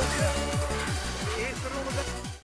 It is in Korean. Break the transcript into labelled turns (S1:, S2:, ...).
S1: 좋습니